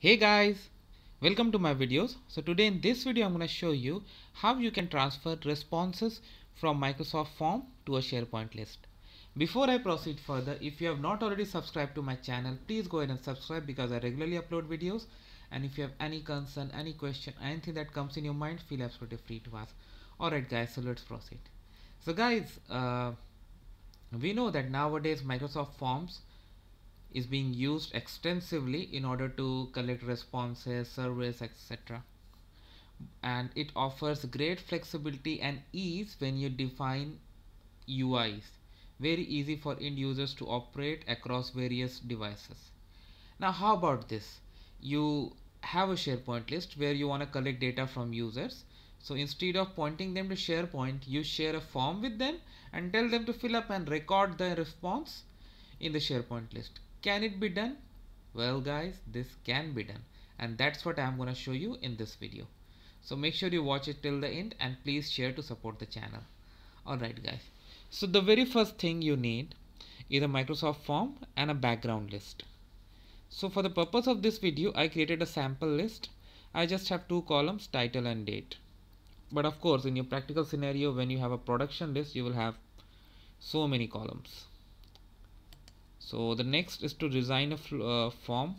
Hey guys, welcome to my videos. So today in this video I'm going to show you how you can transfer responses from Microsoft Form to a SharePoint list. Before I proceed further, if you have not already subscribed to my channel, please go ahead and subscribe because I regularly upload videos and if you have any concern, any question, anything that comes in your mind, feel absolutely free to ask. Alright guys, so let's proceed. So guys, uh, we know that nowadays Microsoft Forms is being used extensively in order to collect responses, surveys, etc. And it offers great flexibility and ease when you define UIs. Very easy for end users to operate across various devices. Now, how about this? You have a SharePoint list where you want to collect data from users. So instead of pointing them to SharePoint, you share a form with them and tell them to fill up and record the response in the SharePoint list can it be done? Well guys, this can be done and that's what I'm going to show you in this video. So make sure you watch it till the end and please share to support the channel. Alright guys, so the very first thing you need is a Microsoft form and a background list. So for the purpose of this video, I created a sample list. I just have two columns, title and date. But of course, in your practical scenario, when you have a production list, you will have so many columns so the next is to design a uh, form.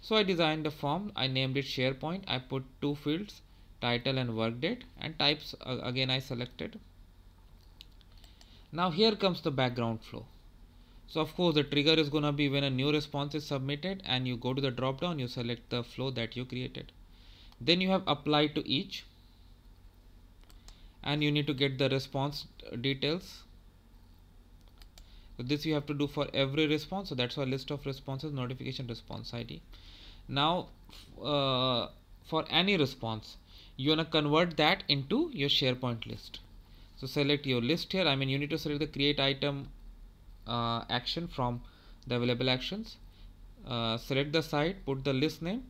So I designed a form. I named it SharePoint. I put two fields title and work date and types uh, again I selected. Now here comes the background flow. So of course the trigger is gonna be when a new response is submitted and you go to the drop down you select the flow that you created. Then you have apply to each and you need to get the response details so this you have to do for every response. So that's why list of responses notification response id now uh, for any response you want to convert that into your sharepoint list. So select your list here. I mean you need to select the create item uh, action from the available actions. Uh, select the site put the list name.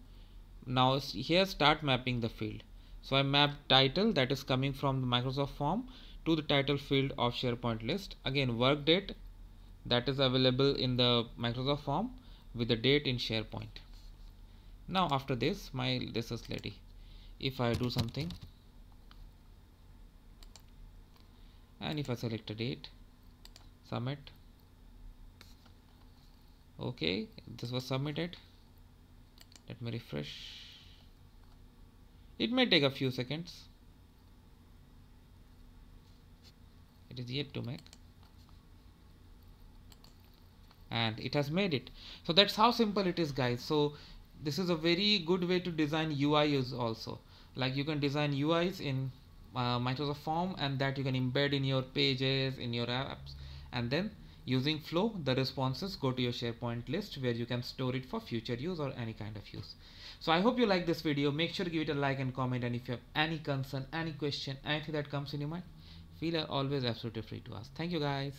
Now here start mapping the field. So i map title that is coming from the microsoft form to the title field of sharepoint list. Again work date that is available in the Microsoft form with the date in SharePoint. Now after this my this is ready. If I do something and if I select a date submit. Okay this was submitted. Let me refresh. It may take a few seconds. It is yet to make and it has made it. So that's how simple it is guys. So this is a very good way to design UIs also. Like you can design UIs in uh, Microsoft Form and that you can embed in your pages in your apps. And then using flow the responses go to your SharePoint list where you can store it for future use or any kind of use. So I hope you like this video. Make sure to give it a like and comment. And if you have any concern any question anything that comes in your mind feel always absolutely free to ask. Thank you guys